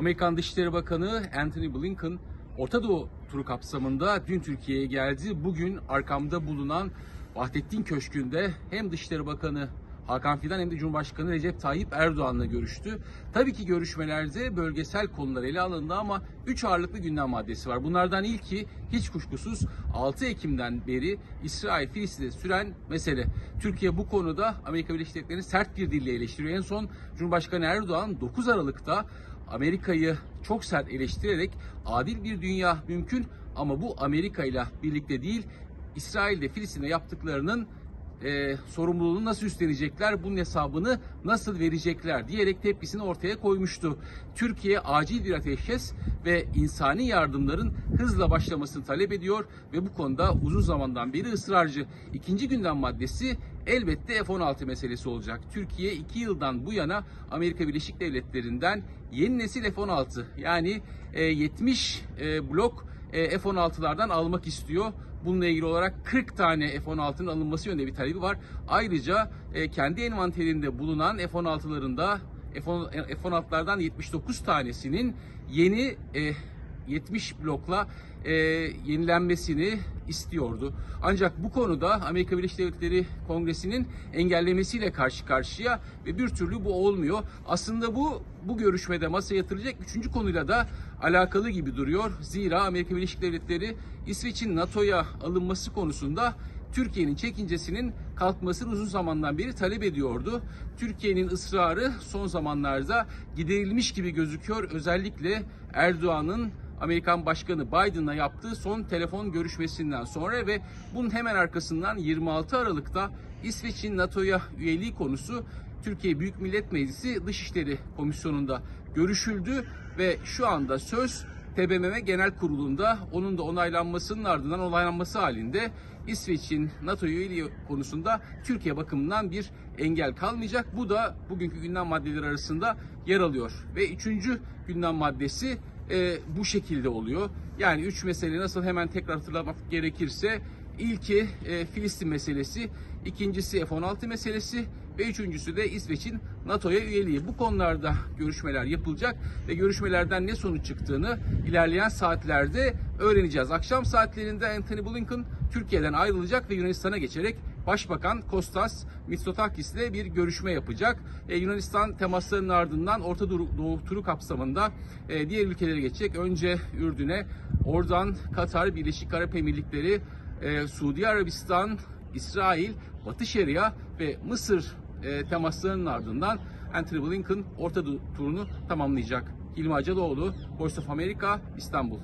Amerikan Dışişleri Bakanı Anthony Blinken Orta Doğu turu kapsamında dün Türkiye'ye geldi. Bugün arkamda bulunan Vahdettin Köşkü'nde hem Dışişleri Bakanı Hakan Fidan hem de Cumhurbaşkanı Recep Tayyip Erdoğan'la görüştü. Tabii ki görüşmelerde bölgesel konular ele alındı ama 3 ağırlıklı gündem maddesi var. Bunlardan ilki hiç kuşkusuz 6 Ekim'den beri İsrail Filistin'de süren mesele. Türkiye bu konuda Amerika Birleşik Devletleri'ni sert bir dille eleştiriyor. En son Cumhurbaşkanı Erdoğan 9 Aralık'ta Amerika'yı çok sert eleştirerek adil bir dünya mümkün ama bu Amerika ile birlikte değil İsrail'de Filistin'e yaptıklarının e, sorumluluğunu nasıl üstlenecekler, bunun hesabını nasıl verecekler diyerek tepkisini ortaya koymuştu. Türkiye acil bir ateşkes ve insani yardımların hızla başlamasını talep ediyor ve bu konuda uzun zamandan beri ısrarcı. İkinci gündem maddesi elbette F-16 meselesi olacak. Türkiye iki yıldan bu yana Amerika Birleşik Devletleri'nden yeni nesil F-16 yani e, 70 e, blok e, F-16'lardan almak istiyor. Bununla ilgili olarak 40 tane F-16'nın alınması yönünde bir talebi var. Ayrıca e, kendi envanterinde bulunan F-16'ların da F-16'lardan 79 tanesinin yeni e, 70 blokla e, yenilenmesini istiyordu. Ancak bu konuda Amerika Birleşik Devletleri Kongresi'nin engellemesiyle karşı karşıya ve bir türlü bu olmuyor. Aslında bu bu görüşmede masaya yatırılacak üçüncü konuyla da alakalı gibi duruyor. Zira Amerika Birleşik Devletleri İsveç'in NATO'ya alınması konusunda Türkiye'nin çekincesinin kalkmasını uzun zamandan beri talep ediyordu. Türkiye'nin ısrarı son zamanlarda giderilmiş gibi gözüküyor. Özellikle Erdoğan'ın Amerikan Başkanı Biden'la yaptığı son telefon görüşmesinden sonra ve bunun hemen arkasından 26 Aralık'ta İsveç'in NATO'ya üyeliği konusu Türkiye Büyük Millet Meclisi Dışişleri Komisyonu'nda görüşüldü ve şu anda söz TBMM Genel Kurulu'nda onun da onaylanmasının ardından onaylanması halinde İsveç'in NATO üyeliği konusunda Türkiye bakımından bir engel kalmayacak. Bu da bugünkü gündem maddeleri arasında yer alıyor. Ve üçüncü gündem maddesi e, bu şekilde oluyor. Yani üç mesele nasıl hemen tekrar hatırlamak gerekirse ilki e, Filistin meselesi, ikincisi F-16 meselesi ve üçüncüsü de İsveç'in NATO'ya üyeliği. Bu konularda görüşmeler yapılacak ve görüşmelerden ne sonuç çıktığını ilerleyen saatlerde öğreneceğiz. Akşam saatlerinde Anthony Blinken Türkiye'den ayrılacak ve Yunanistan'a geçerek Başbakan Kostas Mitsotakis ile bir görüşme yapacak. E, Yunanistan temaslarının ardından Orta Doğu turu kapsamında e, diğer ülkelere geçecek. Önce Ürdün'e, oradan Katar, Birleşik Arap Emirlikleri, e, Suudi Arabistan, İsrail, Batı Şeria ve Mısır e, temaslarının ardından Anthony Blinken Orta Doğu turunu tamamlayacak. Hilmi Acaloğlu, Voice of America, İstanbul.